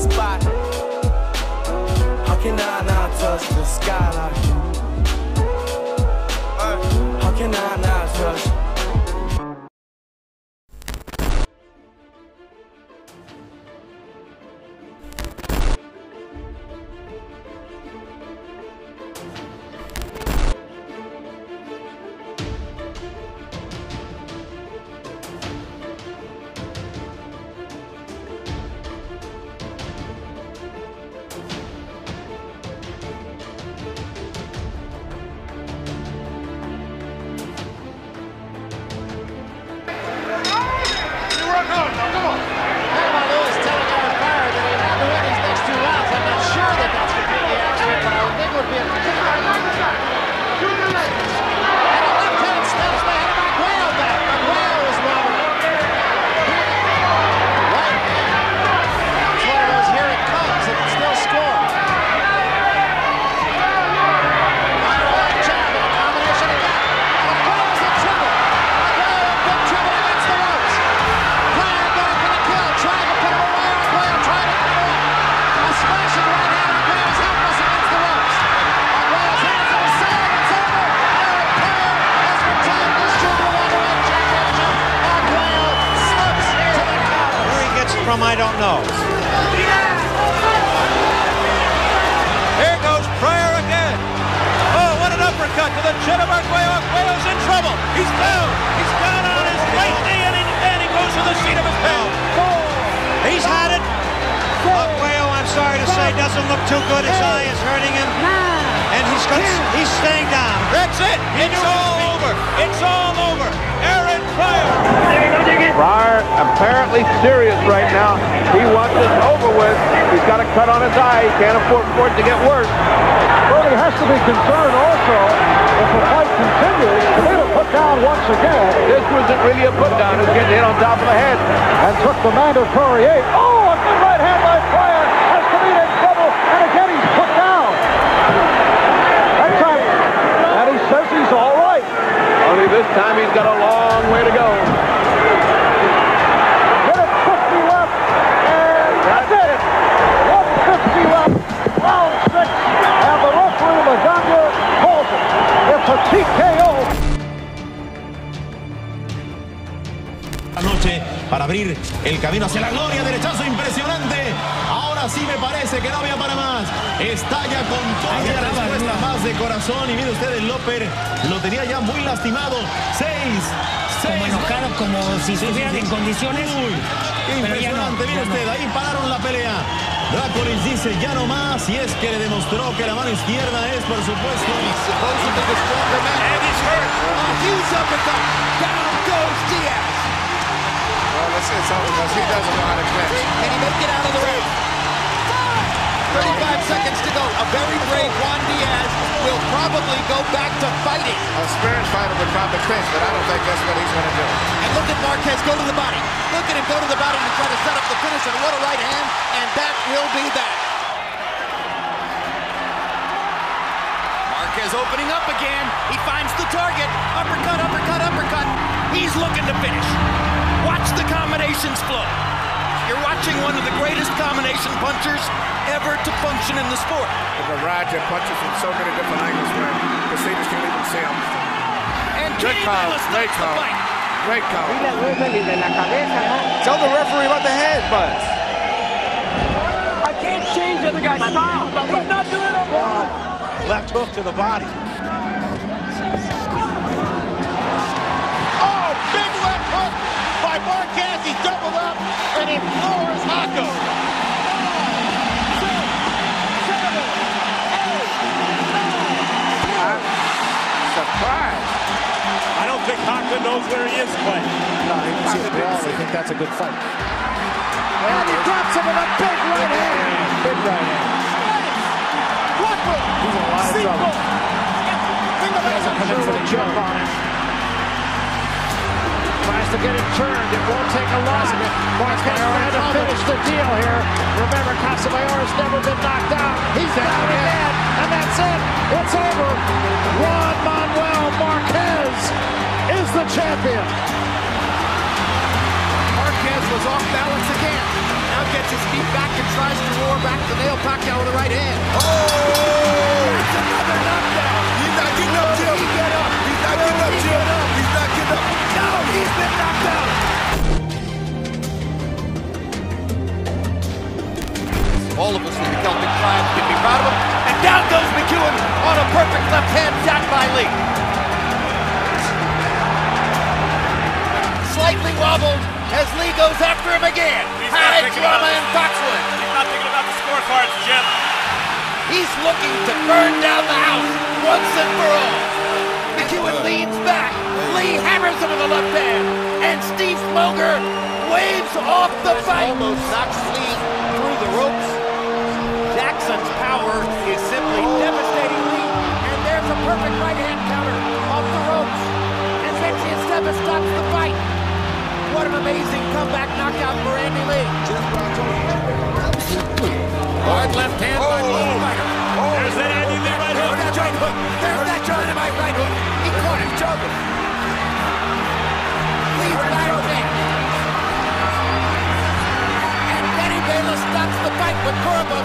spot. How can I not touch the sky got, he's staying down. That's it. It's all over. It's all over. Aaron Pryor. Pryor apparently serious right now. He wants this over with. He's got a cut on his eye. He can't afford for it to get worse. Well, he has to be concerned also if the fight continues to be put down once again This wasn't really a put down. It was getting hit on top of the head. and took the mandatory eight. Oh, this time he's got a long way to go. Minute 50 left, and that's it. 150 left, round six, and the referee Magana calls it. It's a TKO. noche para abrir el camino hacia la gloria. Derechazo impresionante. Ahora sí me parece que no había para más. Estalla con toda la respuesta más de corazón. Y mire usted, el Loper lo tenía ya muy lastimado. Seis. seis Como enojado, como si estuvieran en condiciones. Uy, ya no, impresionante. mire no. usted, ahí pararon la pelea. Dracolis dice ya no más. Y es que le demostró que la mano izquierda es, por supuesto. Diaz. Well, let's see something because he doesn't know how to clinch. Can he make it out of the ring? 35 seconds to go. A very brave Juan Diaz will probably go back to fighting. A experienced fighter would probably clinch, but I don't think that's what he's going to do. And look at Marquez go to the body. Look at him go to the body and try to set up the finish. And what a right hand. And that will be that. Marquez opening up again. He finds the target. Uppercut, uppercut, uppercut. He's looking to finish. Watch the combinations flow. You're watching one of the greatest combination punchers ever to function in the sport. The variety of punches from so many different angles where proceeders can't even see them. And Good call. Canelo Great call. Great call. Tell the referee about the head butts. I can't change the other guy's style. He's not doing it wrong. Left hook to the body. And he floors Hako. Surprise. I don't think Haka knows where he is, Clay. No, he can see the brawl. I think that's a good fight. And he drops him with a big right hand. Big right hand. He's in a lot of trouble. He doesn't come in for the jump on him. Tries to get it turned. It won't take a lot. Marquez trying to finish the deal here. Remember, Casamayor's never been knocked out. He's down again. And that's it. It's over. Juan Manuel Marquez is the champion. Marquez was off balance again. Now gets his feet back and tries to roar back to nail Pacquiao with the right hand. Oh! That's another knockdown. He's not getting up, Jim. He get up. He's not getting up, Jim. No, he's been knocked out. All of us in the Celtic Tribe can be proud of him. And down goes McEwan on a perfect left hand shot by Lee. Slightly wobbled as Lee goes after him again. High drama in Foxwood. Hammers him with the left hand. And Steve Smoger waves off the fight. Almost knocks Lee through the ropes. Jackson's power is simply devastating Lee. And there's a perfect right hand counter off the ropes. And Zetsi Estevez stops the fight. What an amazing comeback knockout for Andy Lee. Hard left hand by oh. the Lone oh. Fighter. There's that Andy Lee right There's hook. that right hook. There's that dynamite right hook. He caught him. Lee's And stops the fight with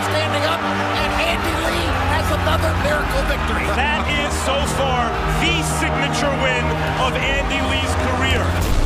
standing up. And Andy Lee has another miracle victory. That is so far the signature win of Andy Lee's career.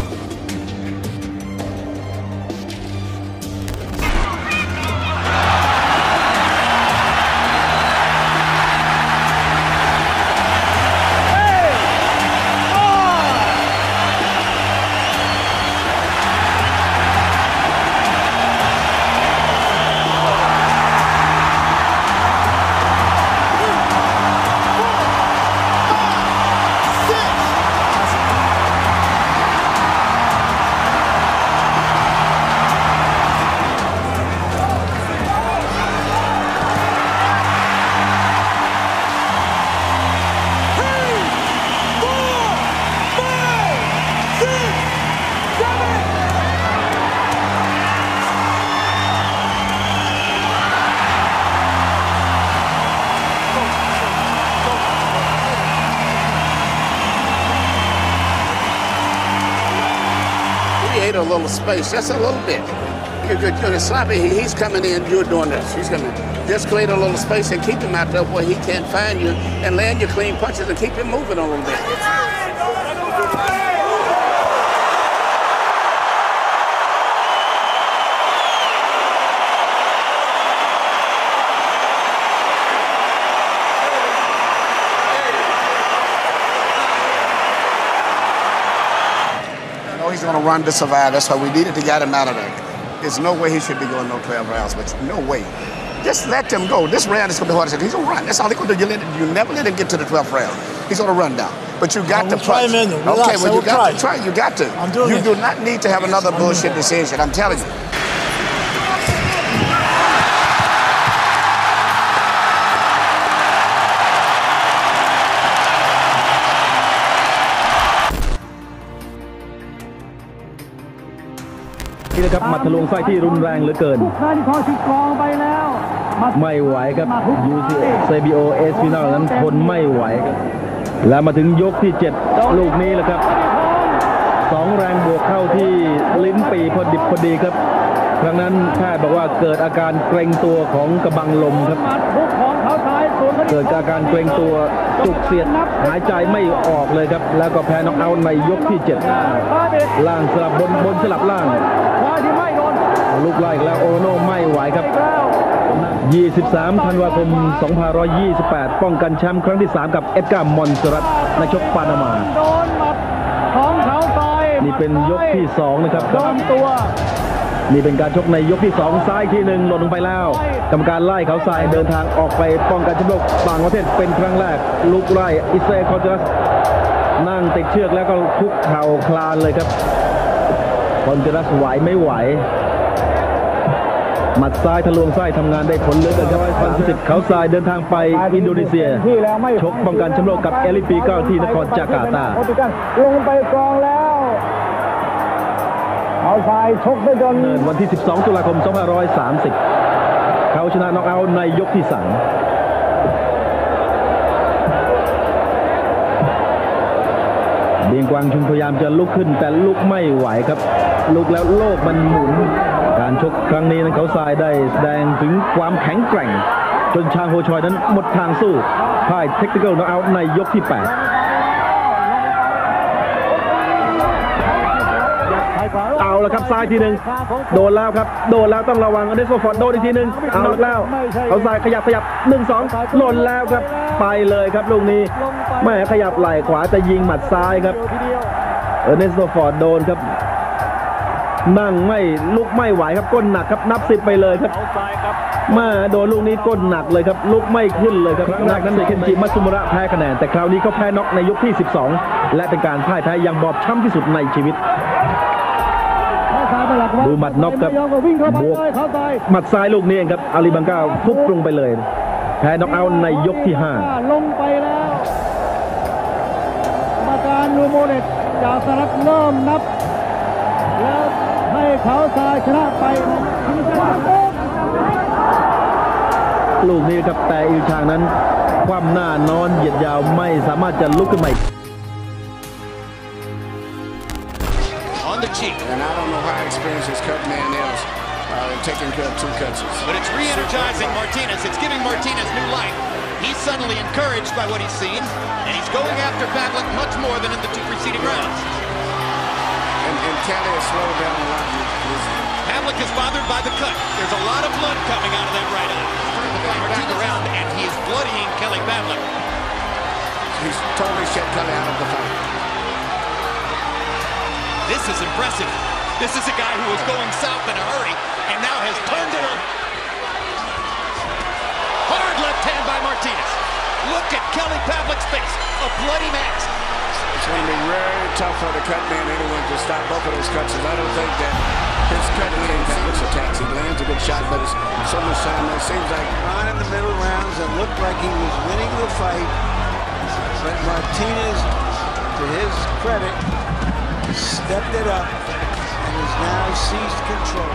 A little space, just a little bit. You're, you're, you're sloppy. He's coming in. You're doing this. He's coming. Just create a little space and keep him out there where he can't find you, and land your clean punches and keep him moving a little bit. I know he's going to run to survive. That's why we needed to get him out of there. There's no way he should be going no 12 rounds, but no way. Just let them go. This round is going to be hard. He's going to run. That's all he's going to do. You, let, you never let him get to the 12th round. He's going to run down. But you got to punch. him in there. Okay, well, you got try. to try. You got to. I'm doing you it. do not need to have another bullshit decision. I'm telling you. นี่นะครับหมัดทะลวงไส้ที่รุนแรงเหลือเกินทุกครั้งที่คอยที่กรองไปแล้วมาไม่ไหวครับยูซีเซบีโอเอสฟินาลนั้นทนไม่ไหวครับแล้วมาถึงยกที่ 7 ลูกนี้แหละครับสองแรงบวกเข้าที่ลิ้นปีพอดิบพอดีครับครั้งนั้นแพทย์บอกว่าเกิดอาการเกรงตัวของกระบังลมครับหมัดทุกของเขาซ้ายสวนเขาเกิดอาการเกรงตัวจุกเสียดหายใจไม่ออกเลยครับ แล้วก็แพ้น็อกเอาท์ในยกที่ซ้ายเด็ด7ล่างสลับบนบนสลับล่าง ลูกไล่อีกแล้วโอโน่ไม่ไหวครับแล้ว23 ธันวาคม 2528 ป้องกันแชมป์ครั้งที่ 3 กับเอ็ดการ์มอนสรัตนักชกปานามา โดนหมัดของเขาซอยนี่เป็นยกที่ 2 นะครับโดนตัว นี่เป็นการชกในยกที่ 2 ซ้ายทีหนึ่งหล่นลงไปแล้ว กรรมการไล่เขาทรายเดินทางออกไปป้องกันแชมป์โลกต่างประเทศเป็นครั้งแรก ลูกไล่อิสราเอลคอนเทรัสนั่งติดเชือกแล้วก็คุกเข่าคลานเลยครับคอนเทรัสไหวไม่ไหว หมัดซ้ายทะลวงไส้ทำงานได้ผลเหลือเกินครับ30เขาทรายเดินทางไปอินโดนีเซียที่แล้วไม่ชกป้องกันแชมป์โลกกับเอลิปีเก้าที่นครจาการ์ตาโคติกันลงไปกรองแล้วเขาซ้ายชกได้จนเนินวันที่ 12 ตุลาคม 2530 เขาชนะน็อกเอาท์ในยกที่3เบียงกวางชุนพยายามจะลุกขึ้นแต่ลุกไม่ไหวครับ ลุกแล้วโลกมันหมุน การชกครั้งนี้นั้นเขาทรายได้แสดงถึงความแข็งแกร่ง จนชางโฮชอยนั้นหมดทางสู้พ่ายเทคนิคอลน็อกเอาท์ในยกที่ 8 เอาละครับซ้ายทีหนึ่งโดนแล้วครับ โดนแล้วต้องระวังอเดสโซฟอร์ดโดนอีกทีหนึ่งเอาแล้วเขาซ้ายขยับขยับหนึ่งสองหล่นแล้วครับ ไปเลยครับลูกนี้แม่ขยับไหล่ขวาจะยิงหมัดซ้ายครับเอเนสโตฟอร์ดโดนครับ นั่งไม่ลุกไม่ไหวครับก้นหนักครับนับสิบไปเลยครับมาโดนลูกนี้ก้นหนักเลยครับลุกไม่ขึ้นเลยครับครั้งแรกนั้นเดเคนจิมัตสึมุระแพ้คะแนน แต่คราวนี้เขาแพ้น็อกในยกที่ 12 และเป็นการพ่ายแพ้อยังบอบช้ำที่สุดในชีวิตดูหมัดน็อกครับไม่ยอมก็วิ่งเข้าไปบวกเลยเขาต่อยหมัดซ้ายลูกนี้เองครับอาลีบังกาฟุบลงไปเลย แพ้น็อกเอาท์ในยกที่ลงไปแล้วกรรมการนูโมเดตจากสหรัฐเริ่มนับแล้วให้ เขาทรายชนะไปนะถึงจะได้ 5 ลูกนี้ครับแต่อิลชางนั้น ความหน้านอนเหยียดยาวไม่สามารถจะลุกขึ้นมาอีก On the cheek. And I don't know how experienced this cut man is uh, in taking care of two cuts. But it's re-energizing Martinez. It's giving Martinez new life. He's suddenly encouraged by what he's seen, and he's going after Pavlik much more than in the two preceding rounds. And, Kelly has slowed down a lot. Pavlik is bothered by the cut. There's a lot of blood coming out of that right eye. Turning the fight back around, and he is bloodying Kelly Pavlik. He's totally shut Kelly out of the fight. This is impressive. This is a guy who was going south in a hurry, and now has turned it on. Hard left hand by Martinez. Look at Kelly Pavlik's face. A bloody mask. It's going to be very tough for the cut man anyone to stop both of those cuts. And I don't think that his cut came that much attacks. He lands a good shot, but it's so much time. It seems like on in the middle rounds it looked like he was winning the fight. But Martinez, to his credit, stepped it up and has now seized control.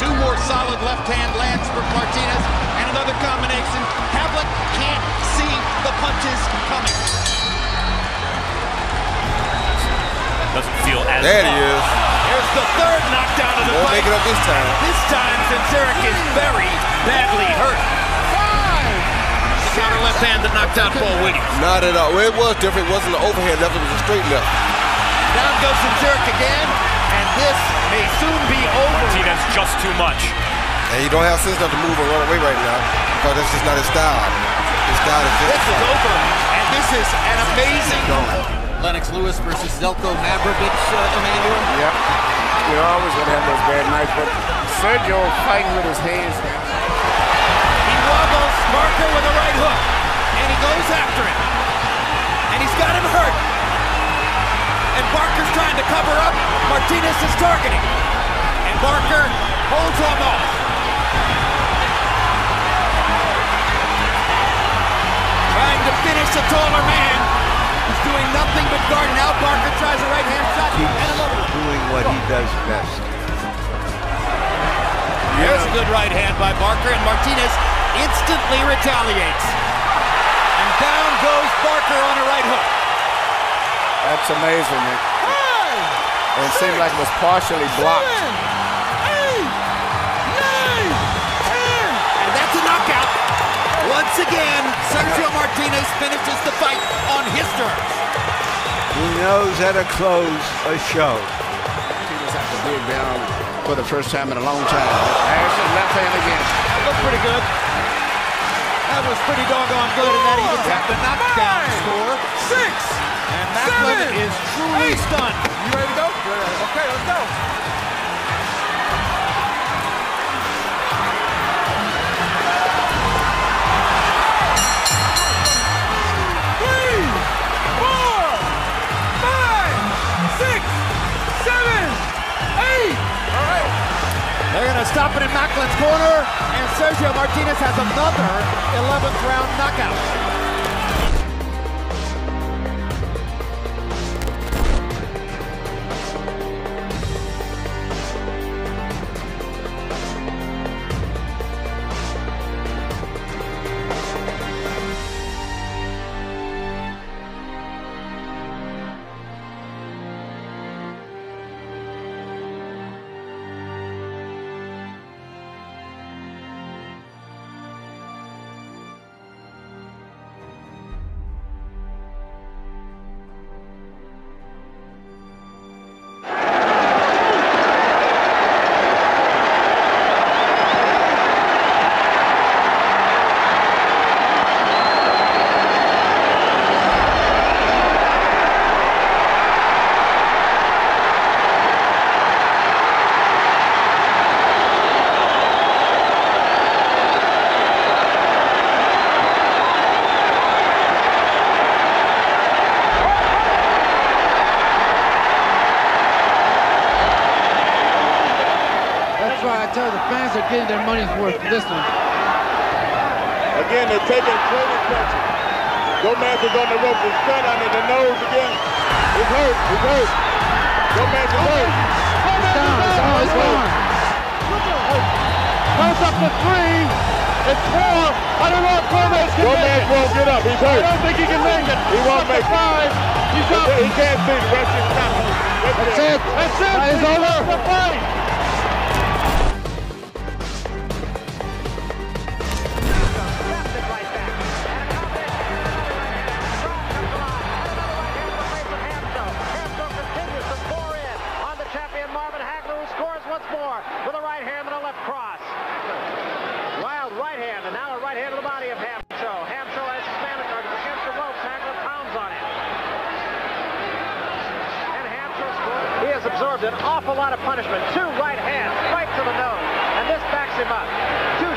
Two more solid left hand lands for Martinez, and another combination. Pavlik can't see the punches coming. Doesn't feel as There he is. Here's the third knockdown of the Won't fight. make it up this time. This time, Dzinziruk is very badly hurt. The counter left hand that knocked out Paul Williams. Not at all. Well, it was different. It wasn't an overhand left. It was a straight left. Down goes Dzinziruk again, and this may soon be over. Martinez just too much. And he don't have sense enough to move or run away right now because that's just not his style. His style is This just is over, and this is an amazing. Lennox Lewis versus Zeljko Mavrovic, uh, Emmanuel. Yep. You're always going to have those bad nights, but Sergio fighting with his hands. He wobbles Barker with a right hook, and he goes after him. And he's got him hurt. And Barker's trying to cover up. Martinez is targeting. And Barker holds him off. Trying to finish a taller man. He's doing nothing but guard. Now Barker tries a right hand shot. He's. Doing what he does best. There's a good right hand by Barker, and Martinez instantly retaliates. And down goes Barker on a right hook. That's amazing. It, and it seemed like it was partially blocked. Finishes the fight on his terms. He knows how to close a show. Martinez had to dig down for the first time in a long time. There's his left hand again. That looked pretty good. That was pretty doggone good, and that even out the knockdown score. Six. And Macklin is truly stunned. You ready to go? Okay, let's go. They're going to stop it in Macklin's corner, and Sergio Martinez has another 11th round knockout. Getting their money's worth for this one. Again, they're taking clean punches. Gomez is on the rope. He's cut under the nose again. He's hurt. He's hurt. Gomez is hurt. It's down. It's, oh, it's gone. Goes up to three. It's four. I don't know if Gomez can Gomez make it. won't get up. He's hurt. I don't think he can make it. He won't make it. Five. He's up. He can't see. The rest is coming. That's it. That's it. It's over. The fight. Scores with a right hand and a left cross. Wild right hand, and now a right hand to the body of Hamsho. Hamsho has his against the ropes. Hagler pounds on him. And scores. He has absorbed an awful lot of punishment. Two right hands, right to the nose. And this backs him up. Two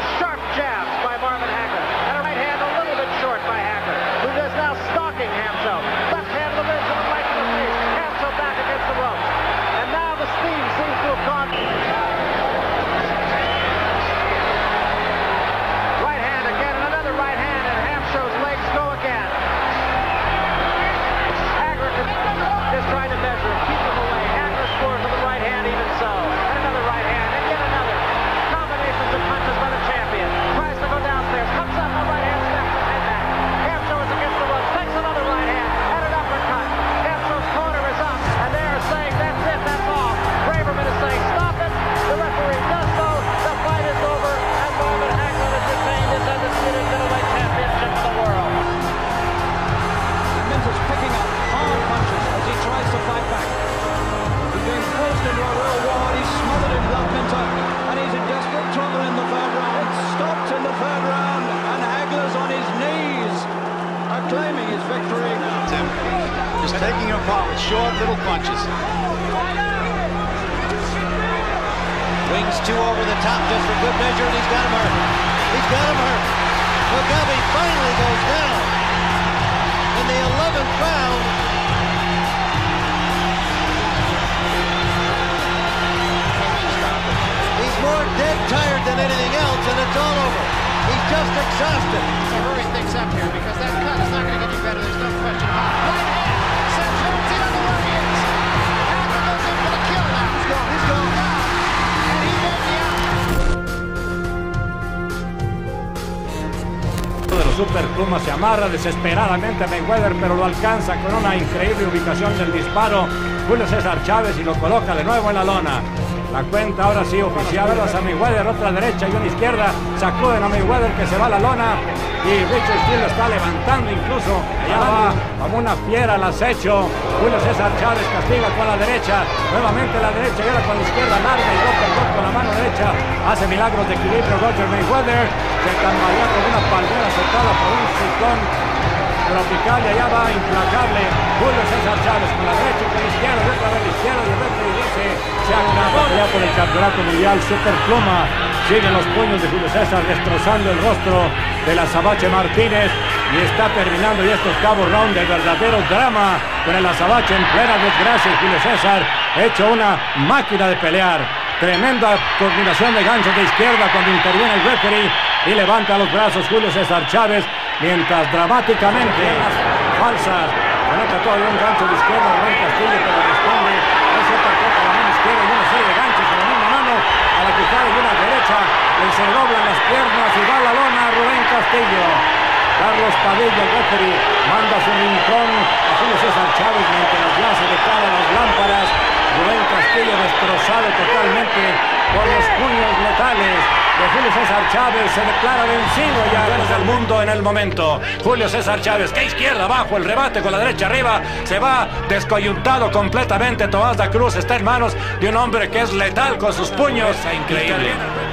Pumas se amarra desesperadamente a Mayweather, pero lo alcanza con una increíble ubicación del disparo. Julio César Chávez y lo coloca de nuevo en la lona. La cuenta ahora sí oficial, a Mayweather, otra derecha y una izquierda. Sacuden a Mayweather que se va a la lona. Y Richard Steele está levantando incluso. Allá va como una fiera al acecho. Julio César Chávez castiga con la derecha. Nuevamente la derecha y ahora con la izquierda larga y golpe con la mano derecha. Hace milagros de equilibrio Roger Mayweather. Se tambalea con una palmera azotada por un ciclón tropical y allá va implacable Julio César Chávez con la derecha y con la izquierda y otra vez la izquierda y el referee dice se acabó ya por el campeonato mundial Super Pluma siguen los puños de Julio César destrozando el rostro de la Sabache Martínez y está terminando ya estos cabos round de verdadero drama con el Azabache en plena desgracia Julio César hecho una máquina de pelear. Tremenda combinación de ganchos de izquierda cuando interviene el referee y levanta los brazos Julio César Chávez mientras dramáticamente falsas conecta todavía un gancho de izquierda Castillo responde es otra cosa la mano izquierda y una serie de ganchos con la misma mano a la quijada y una derecha le se doblan las piernas y va a la lona Rubén Castillo Carlos Padilla, el referee, manda su rincón a Julio César Chávez mientras ya se declaran las lámparas. Rubén Castillo destrozado totalmente por los puños letales de Julio César Chávez. Se declara vencido ya del mundo en el momento. Julio César Chávez, que izquierda abajo, el rebate con la derecha arriba. Se va descoyuntado completamente. Tomás da Cruz está en manos de un hombre que es letal con sus puños. Increíble.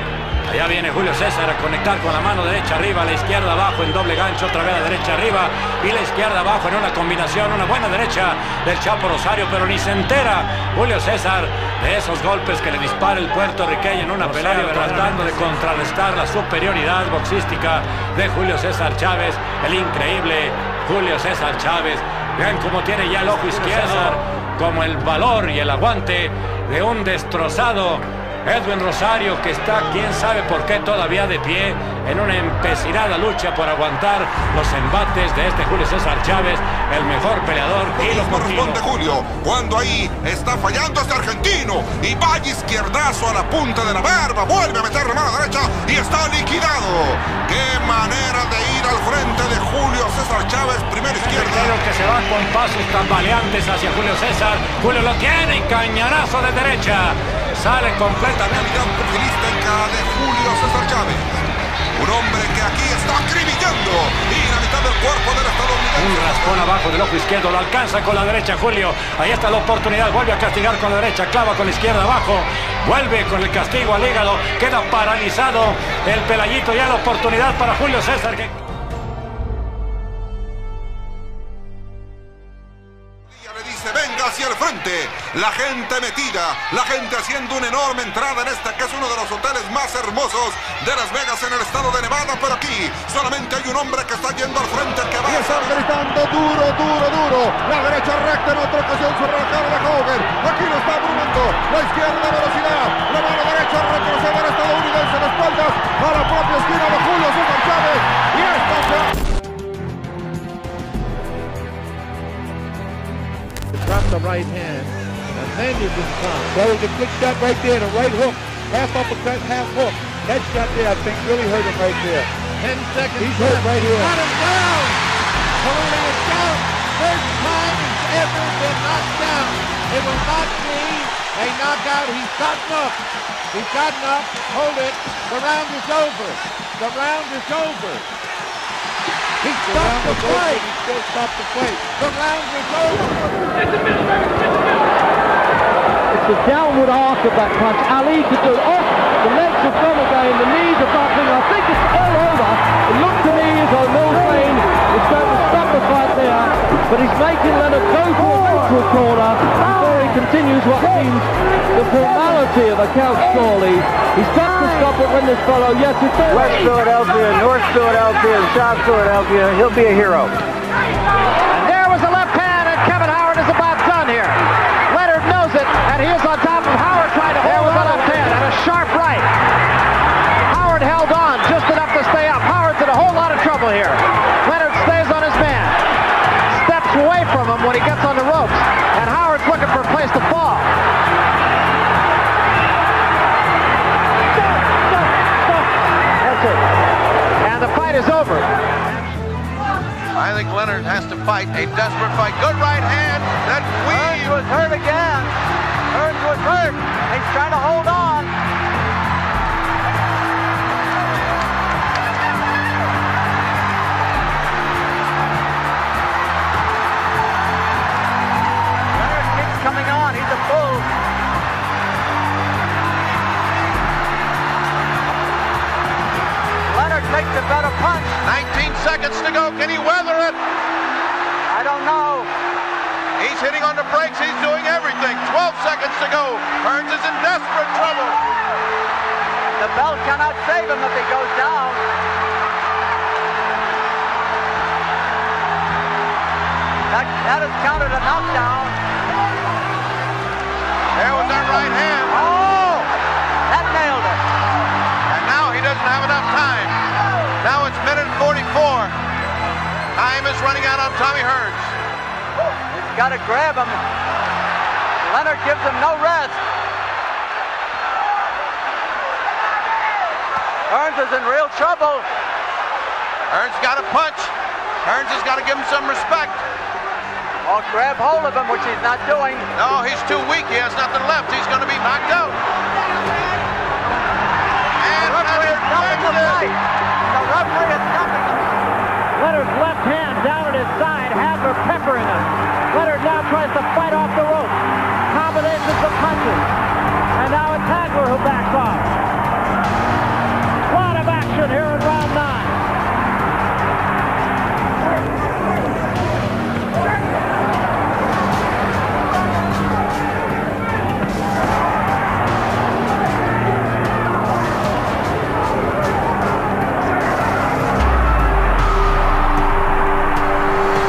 Allá viene Julio César a conectar con la mano derecha arriba, la izquierda abajo en doble gancho, otra vez la derecha arriba y la izquierda abajo en una combinación, una buena derecha del Chapo Rosario, pero ni se entera Julio César de esos golpes que le dispara el puertorriqueño en una pelea tratando de contrarrestar la superioridad boxística de Julio César Chávez, el increíble Julio César Chávez. Vean cómo tiene ya el ojo izquierdo, como el valor y el aguante de un destrozado Edwin Rosario, que está, quién sabe por qué, todavía de pie en una empecinada lucha por aguantar los embates de este Julio César Chávez, el mejor peleador y lo corresponde Julio, cuando ahí está fallando este argentino y vaya izquierdazo a la punta de la barba, vuelve a meter la mano derecha y está liquidado. ¡Qué manera de ir al frente de Julio César Chávez, primera izquierda! Creo que se va con pasos tambaleantes hacia Julio César. Julio lo tiene y cañonazo de derecha. Sale completamente. La pugilística de Julio César Chávez. Un hombre que aquí está acribillando y la mitad del cuerpo del estadounidense. Un raspón abajo del ojo izquierdo, lo alcanza con la derecha Julio. Ahí está la oportunidad, vuelve a castigar con la derecha, clava con la izquierda abajo. Vuelve con el castigo al hígado, queda paralizado el pelayito. Ya la oportunidad para Julio César. La gente metida, la gente haciendo una enorme entrada en esta que es uno de los hoteles más hermosos de Las Vegas en el estado de Nevada. Pero aquí solamente hay un hombre que está yendo al frente que va Y están gritando duro, duro, duro. La derecha recta en otra ocasión sobre la cara de Hogan. Aquí lo está abrumando. La izquierda velocidad. La mano derecha retrocede al estadounidense de espaldas a la propia esquina de Julio César Chávez. Y esta se Drop the right hand, and then you can come. That was a good shot right there, the right hook. Half uppercut, half hook. That shot there, I think, really hurt him right there. Ten seconds. He's hurt right here. Got him down. Tony is down. First time he's ever been knocked down. It will not be a knockout. He's gotten up. He's gotten up. Hold it. The round is over. The round is over. He stopped the fight. He still stopped the fight. The round is over. It's the downward arc of that punch. Ali could do it. Oh, the legs have gone again. The knees are buckling. I think it's all over. It looked to me as though Miltrain is going to stop the fight there. But he's making Leonard go for a neutral corner before he continues what seems the formality of a couch surely. He's got to stop it when this fellow, yes, it's West Philadelphia, North Philadelphia, South Philadelphia. He'll be a hero. Fight a desperate fight. Good right hand. That weave was hurt again. Hearns was hurt. He's trying to hold on. Leonard keeps coming on. He's a. Leonard takes a better punch. 19 seconds to go. Can he weather He's hitting on the brakes. He's doing everything. 12 seconds to go. Hearns is in desperate trouble. The bell cannot save him if he goes down. That, that is counted a knockdown. There was that right hand. Oh! That nailed it. And now he doesn't have enough time. Now it's minute 44. Time is running out on Tommy Hearns. He's got to grab him. Leonard gives him no rest. Hearns is in real trouble. Hearns got a punch. Hearns has got to give him some respect. Or grab hold of him, which he's not doing. No, he's too weak. He has nothing left. He's going to be knocked out. And Leonard wins it. The referee is stopping. Leonard's left hand down at his side, Hagler peppering him. Leonard now tries to fight off the rope. Combinations of punches. And now it's Hagler who backs off. lot of action here in round nine.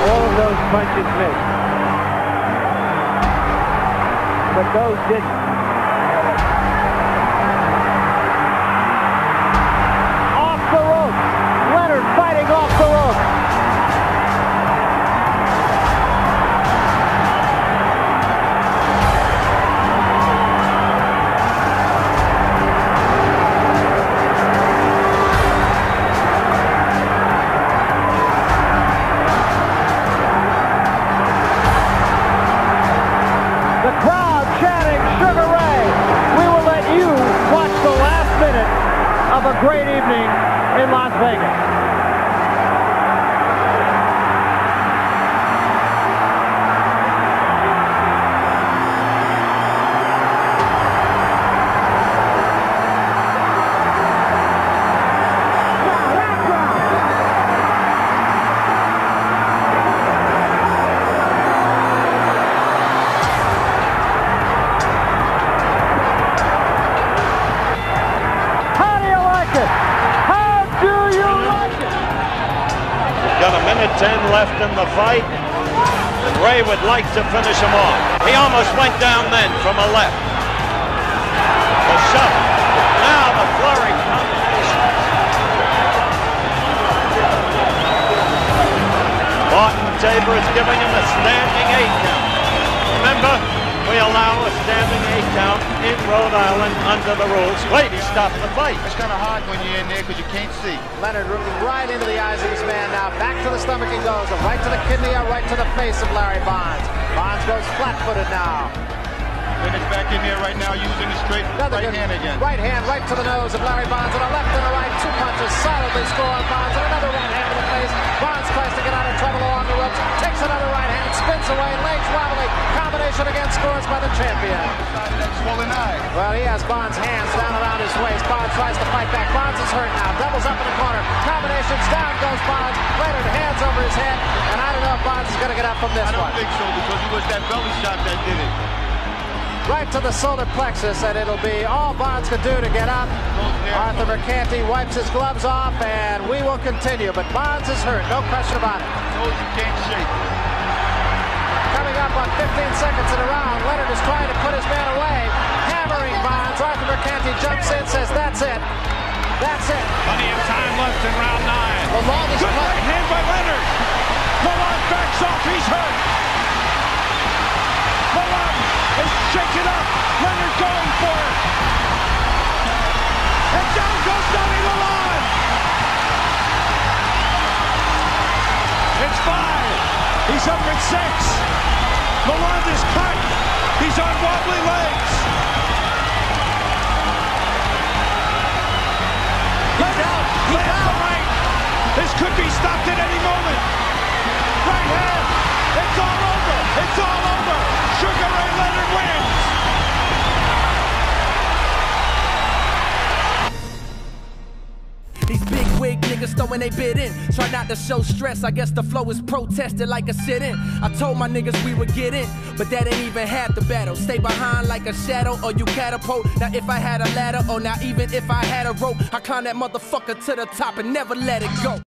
All of those punches missed. But those didn't. Fight. And Ray would like to finish him off. He almost went down then from a left. The shove. Now the flurry combination. Martin Tabor is giving him a standing eight count. Remember, we allow a standing eight count in Rhode Island under the rules. Wait, he stopped the fight. It's kind of hard when you're in there because you can't see. Leonard looking right into the eyes of this man now. Back to the stomach he goes. A right to the kidney, a right to the face of Larry Bonds. Bonds goes flat-footed now. Leonard's back in there right now using the straight Another right good hand again. Right hand right to the nose of Larry Bonds and a left and a right. Two punches solidly score on Bonds and another right hand to the face. Bonds tries to get out of trouble along the ropes. Takes another right hand, spins away, legs wobbly. Combination again scores by the champion. Swollen eye. Well, he has Bonds' hands down around his waist. Bonds tries to fight back. Bonds is hurt now. Doubles up in the corner. Combinations down goes Bonds. Leonard hands over his head. And I don't know if Bonds is going to get up from this one. I don't one. think so because it was that belly shot that did it. Right to the solar plexus, and it'll be all Bonds can do to get up. Arthur Mercante wipes his gloves off, and we will continue. But Bonds is hurt, no question about it. Nose you can't shake. Coming up on 15 seconds in a round, Leonard is trying to put his man away. Hammering Bonds. Arthur Mercante jumps in, says, that's it. That's it. Plenty of time left in round nine. The longest Good right hand by Leonard. Lalonde backs off. He's hurt. Five. He's up at six. Is cut. He's on wobbly legs. He's out. He's out. Right. This could be stopped at any moment. Right hand. It's all over. It's all over. Sugar Ray Leonard wins. Wig throwing they bid in. Try not to show stress, I guess the flow is protested like a sit in. I told my niggas we would get in, but that ain't even half the battle. Stay behind like a shadow or you catapult. Now, if I had a ladder, or now even if I had a rope, I climb that motherfucker to the top and never let it go.